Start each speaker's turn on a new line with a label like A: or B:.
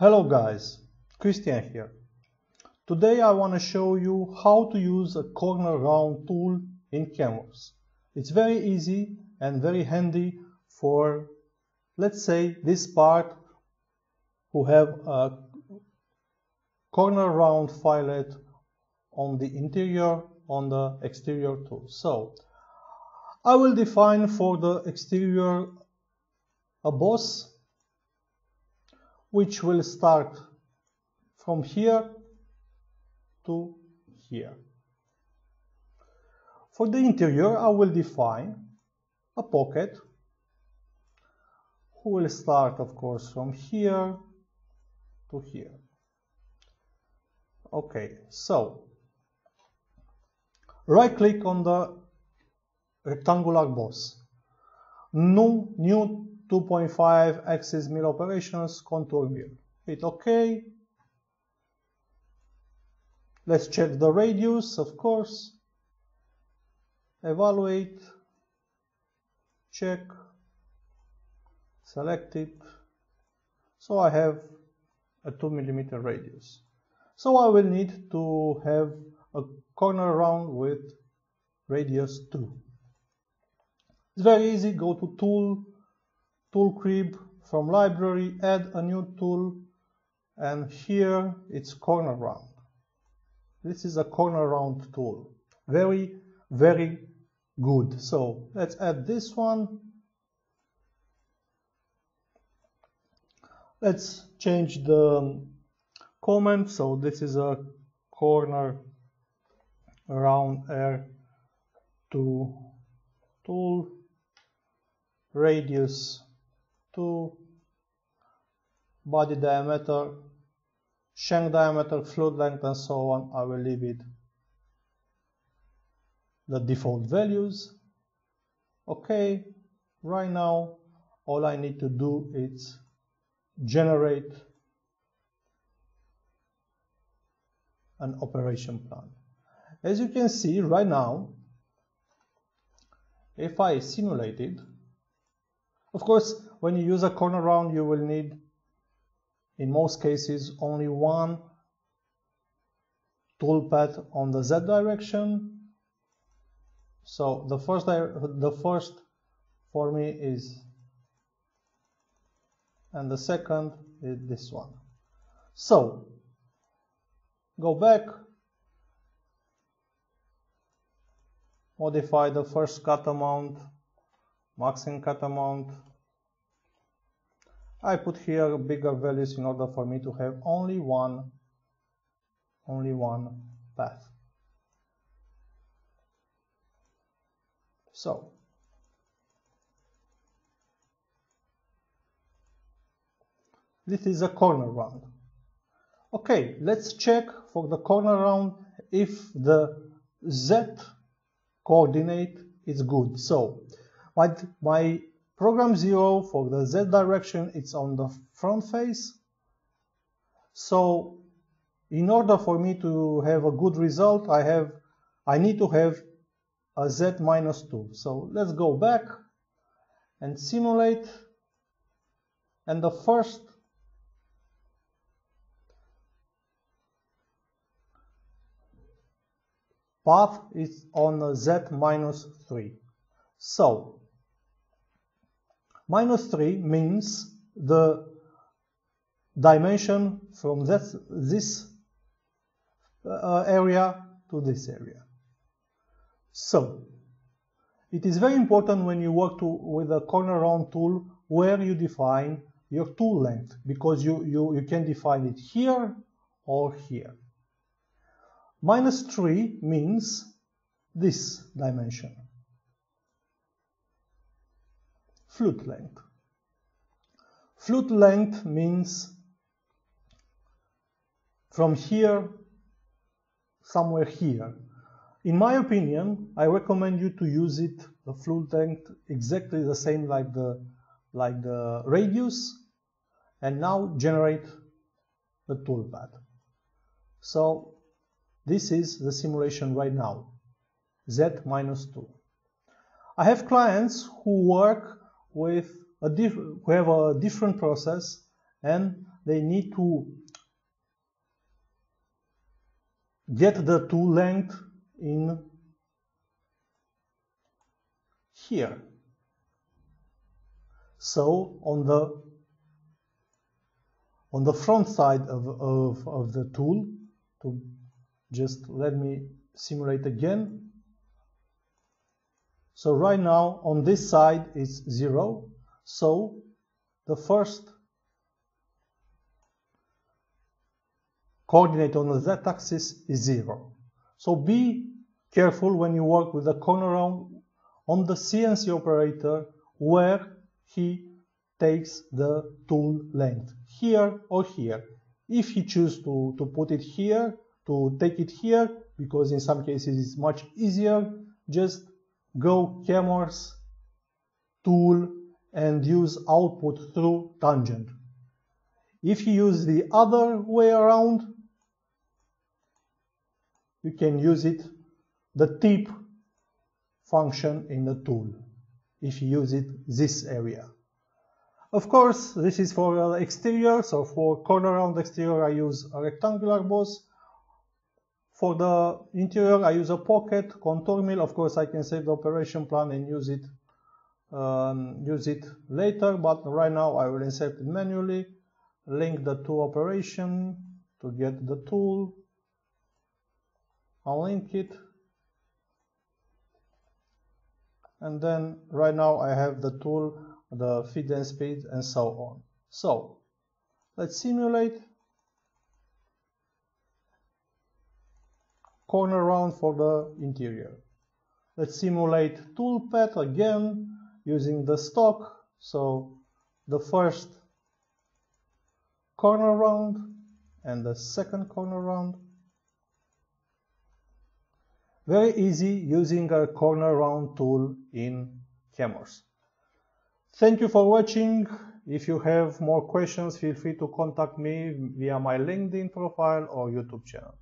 A: Hello guys, Christian here. Today I want to show you how to use a corner round tool in CAMWorks. It's very easy and very handy for, let's say, this part who have a corner round filet on the interior on the exterior tool. So I will define for the exterior a boss which will start from here to here. For the interior, I will define a pocket who will start, of course, from here to here. Okay, so right click on the rectangular boss. New, new 2.5 axis mill operations contour mill. Hit OK. Let's check the radius, of course. Evaluate. Check. Select it. So I have a 2 millimeter radius. So I will need to have a corner round with radius 2. It's very easy. Go to Tool, tool crib from library, add a new tool, and here it's corner round. This is a corner round tool. Very, very good. So let's add this one. Let's change the comment. So this is a corner round air to tool radius to body diameter, shank diameter, flute length and so on, I will leave it the default values. Okay, right now all I need to do is generate an operation plan. As you can see right now, if I simulate it, of course, when you use a corner round, you will need, in most cases, only one toolpath on the Z direction. So the first, the first for me is, and the second is this one. So go back, modify the first cut amount maxing cut amount. I put here bigger values in order for me to have only one, only one path. So, this is a corner round. Okay, let's check for the corner round if the Z coordinate is good. So, my, my program 0 for the Z direction, it's on the front face. So in order for me to have a good result, I have I need to have a Z minus 2. So let's go back and simulate. And the first path is on the Z minus 3. So Minus 3 means the dimension from this, this uh, area to this area. So, it is very important when you work to, with a corner round tool where you define your tool length because you, you, you can define it here or here. Minus 3 means this dimension. Flute length. Flute length means from here somewhere here. In my opinion, I recommend you to use it, the flute length, exactly the same like the, like the radius, and now generate the toolpath. So this is the simulation right now, Z minus 2. I have clients who work with a who have a different process and they need to get the tool length in here. So on the on the front side of, of, of the tool, to just let me simulate again. So right now on this side is zero. So the first coordinate on the z-axis is zero. So be careful when you work with the corner on the CNC operator where he takes the tool length, here or here. If he chooses to, to put it here, to take it here, because in some cases it's much easier, just go CAMWorks tool and use output through tangent. If you use the other way around, you can use it, the tip function in the tool, if you use it this area. Of course, this is for exterior, so for corner round exterior I use a rectangular boss. For the interior I use a pocket, contour mill, of course I can save the operation plan and use it um, use it later, but right now I will insert it manually, link the two operation to get the tool, I'll link it, and then right now I have the tool the feed and speed and so on. So let's simulate corner round for the interior. Let's simulate tool path again using the stock. So the first corner round and the second corner round. Very easy using a corner round tool in CAMWorks. Thank you for watching. If you have more questions, feel free to contact me via my LinkedIn profile or YouTube channel.